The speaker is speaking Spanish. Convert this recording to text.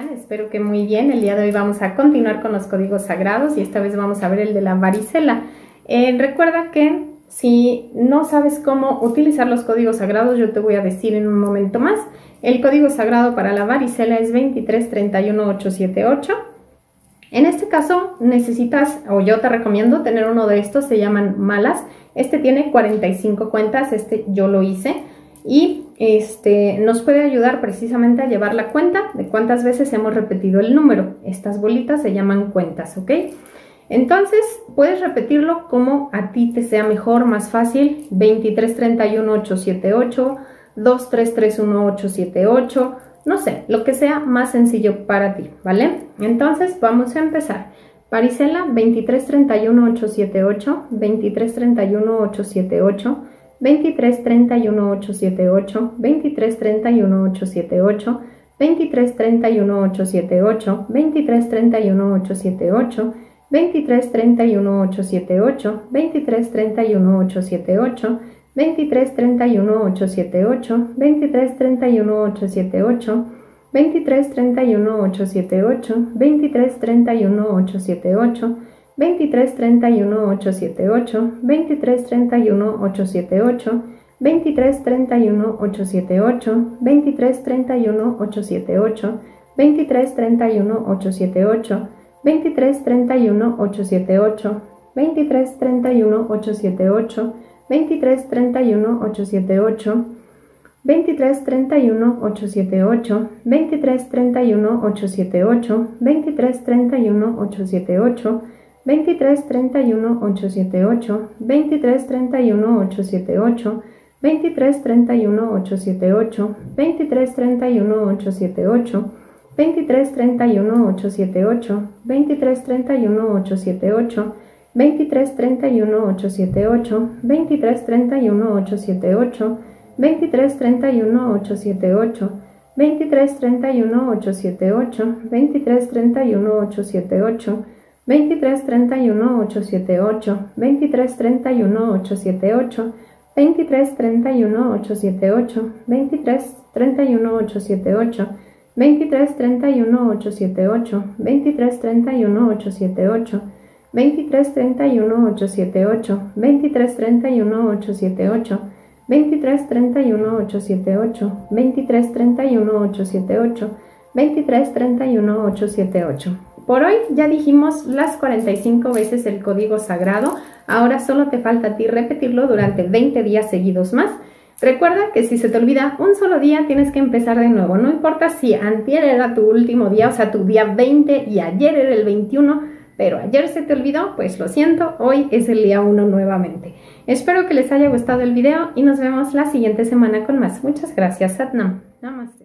Espero que muy bien. El día de hoy vamos a continuar con los códigos sagrados y esta vez vamos a ver el de la varicela. Eh, recuerda que si no sabes cómo utilizar los códigos sagrados, yo te voy a decir en un momento más. El código sagrado para la varicela es 2331878. En este caso necesitas, o yo te recomiendo tener uno de estos, se llaman malas. Este tiene 45 cuentas, este yo lo hice y este, nos puede ayudar precisamente a llevar la cuenta de cuántas veces hemos repetido el número. Estas bolitas se llaman cuentas, ¿ok? Entonces, puedes repetirlo como a ti te sea mejor, más fácil. 2331878, 2331878, no sé, lo que sea más sencillo para ti, ¿vale? Entonces, vamos a empezar. Paricela 2331878, 2331878, 23 31 878, 23 31 878, 23 31 878, 23 31 878, 23 31 878, 23 31 878, 23 31 878, 23 31 878, 23 31 878, 23 31 878, 23 31 878, 23 31 878, 23 31 878, 23 31 878, 23 31 878, 23 31 878, 23 31 878, 23 31 878, 23 31 878, 23 31 878, 23 31 878, 23 31 878, 23 31 por hoy ya dijimos las 45 veces el código sagrado, ahora solo te falta a ti repetirlo durante 20 días seguidos más. Recuerda que si se te olvida un solo día tienes que empezar de nuevo, no importa si antier era tu último día, o sea, tu día 20 y ayer era el 21, pero ayer se te olvidó, pues lo siento, hoy es el día 1 nuevamente. Espero que les haya gustado el video y nos vemos la siguiente semana con más. Muchas gracias, Satnam. Namaste.